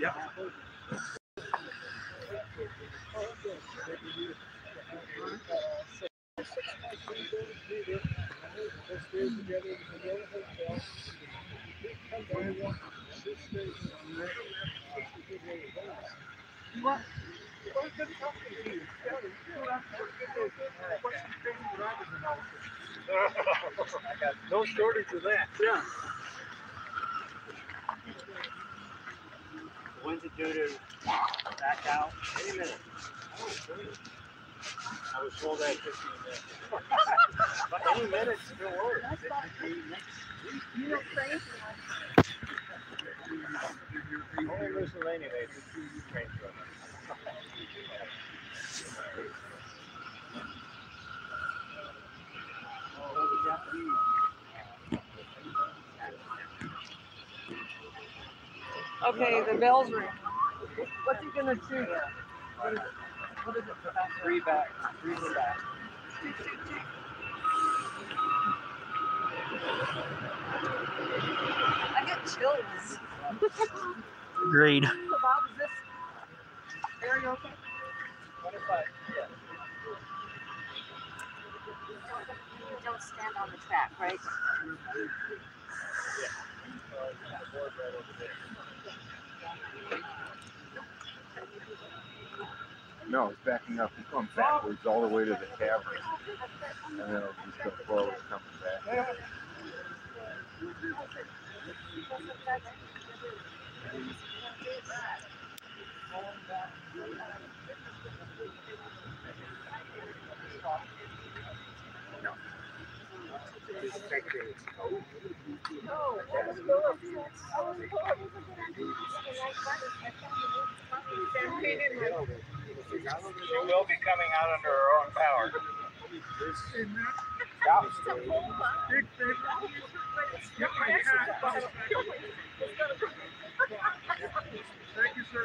Yep. What? I got no shortage of that. Yeah. When's it due to back out? Any minute. I was told that fifteen minutes. But any minute still works. It could be next week. You know, crazy. Only miscellaneous, it's a train run. Okay, the bell's ring. What's he gonna do? What is, what is it for that? Three back, three for back. I get chills. Agreed. So Bob, is this area okay? Don't stand on the track, right? No, it's backing up. It's going backwards all the way to the cavern. And then it'll just go forward, coming back. She will be coming out under her own power. Thank you, sir.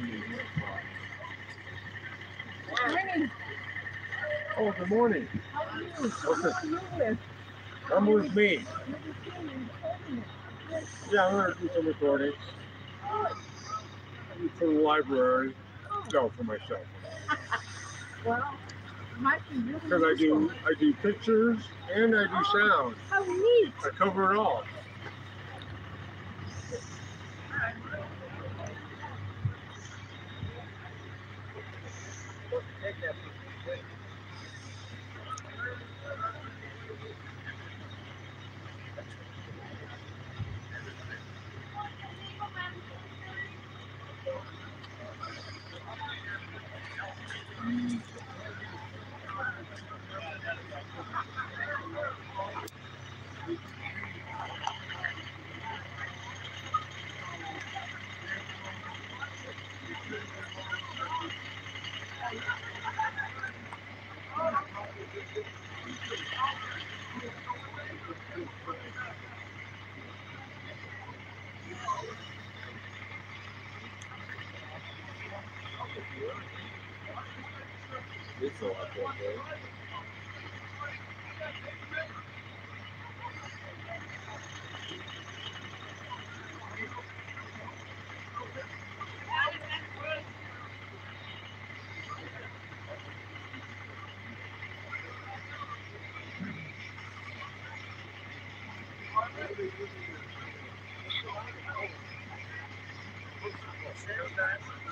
Morning. Oh, good morning. How are you? What's this? With? I'm with me. Yeah, I'm going to do some recording. For the library. No, for myself. well, because I do, I do pictures and I do sound. How neat! I cover it all. It's a lot better.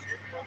Hey, Bob,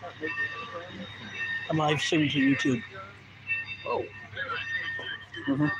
I'm live streaming to YouTube. Oh. Mhm.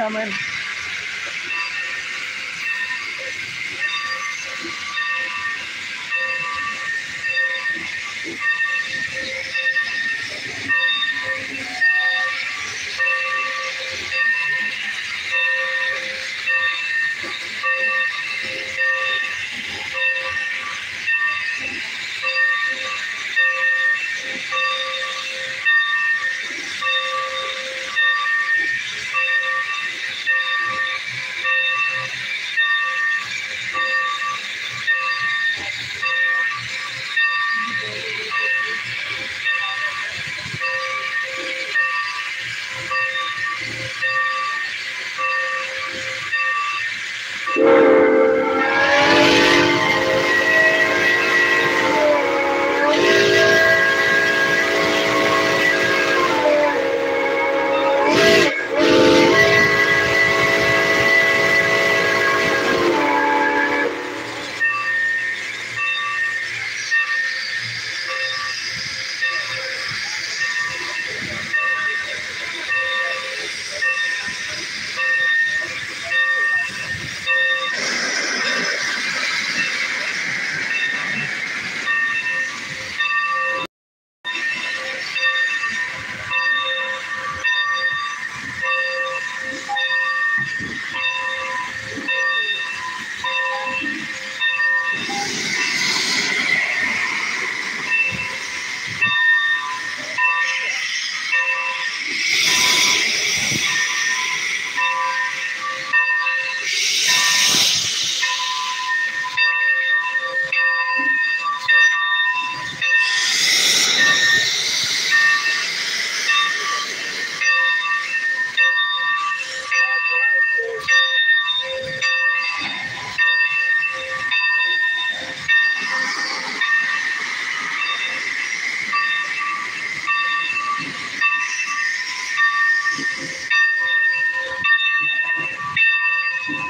Coming.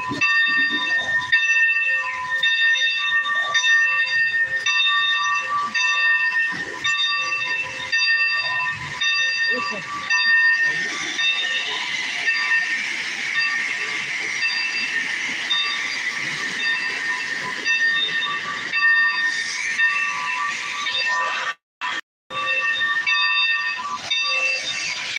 Listen.